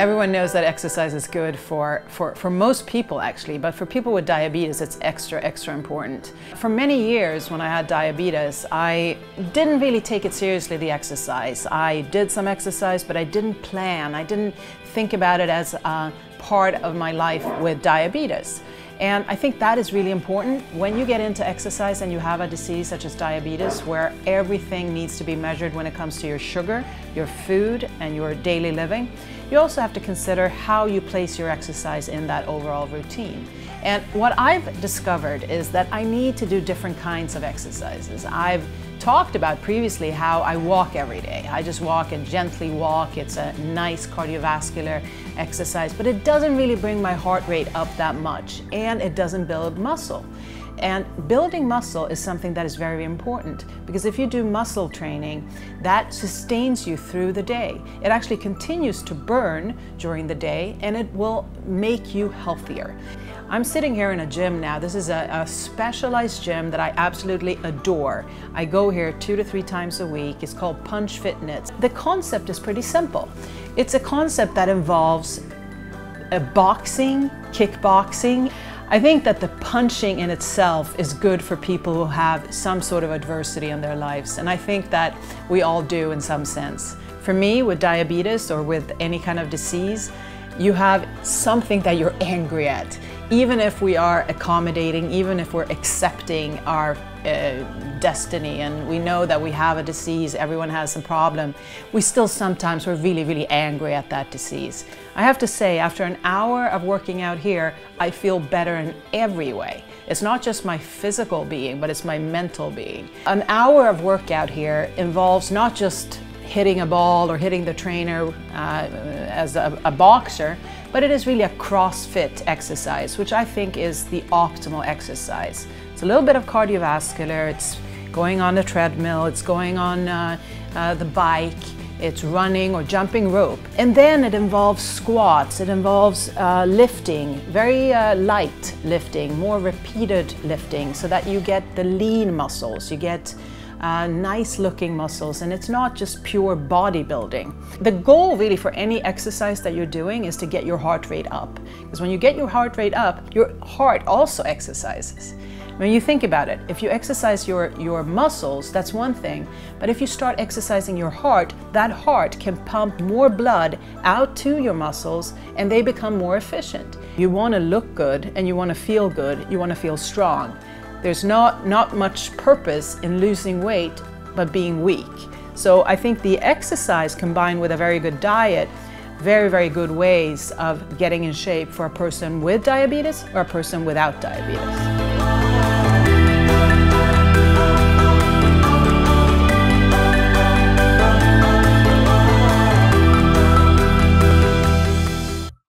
Everyone knows that exercise is good for, for, for most people actually, but for people with diabetes it's extra, extra important. For many years when I had diabetes, I didn't really take it seriously, the exercise. I did some exercise, but I didn't plan. I didn't think about it as a part of my life with diabetes. And I think that is really important when you get into exercise and you have a disease such as diabetes where everything needs to be measured when it comes to your sugar, your food and your daily living. You also have to consider how you place your exercise in that overall routine. And what I've discovered is that I need to do different kinds of exercises. I've talked about previously how I walk every day. I just walk and gently walk. It's a nice cardiovascular exercise, but it doesn't really bring my heart rate up that much and it doesn't build muscle. And building muscle is something that is very important because if you do muscle training, that sustains you through the day. It actually continues to burn during the day and it will make you healthier. I'm sitting here in a gym now. This is a, a, specialized gym that I absolutely adore. I go here two to three times a week. It's called Punch Fitness. The concept is pretty simple. It's a concept that involves a boxing, kickboxing. I think that the punching in itself is good for people who have some sort of adversity in their lives, and I think that we all do in some sense. For me, with diabetes or with any kind of disease, you have something that you're angry at even if we are accommodating, even if we're accepting our uh, destiny and we know that we have a disease, everyone has a problem, we still sometimes we're really, really angry at that disease. I have to say, after an hour of working out here, I feel better in every way. It's not just my physical being, but it's my mental being. An hour of workout here involves not just hitting a ball or hitting the trainer uh, as a, a boxer, but it is really a CrossFit exercise, which I think is the optimal exercise. It's a little bit of cardiovascular, it's going on the treadmill, it's going on uh, uh, the bike, it's running or jumping rope. And then it involves squats, it involves uh, lifting, very uh, light lifting, more repeated lifting, so that you get the lean muscles, you get uh, nice looking muscles and it's not just pure bodybuilding. The goal really for any exercise that you're doing is to get your heart rate up. Because when you get your heart rate up, your heart also exercises. When you think about it, if you exercise your, your muscles, that's one thing. But if you start exercising your heart, that heart can pump more blood out to your muscles and they become more efficient. You want to look good and you want to feel good, you want to feel strong. There's not, not much purpose in losing weight but being weak. So I think the exercise combined with a very good diet, very, very good ways of getting in shape for a person with diabetes or a person without diabetes.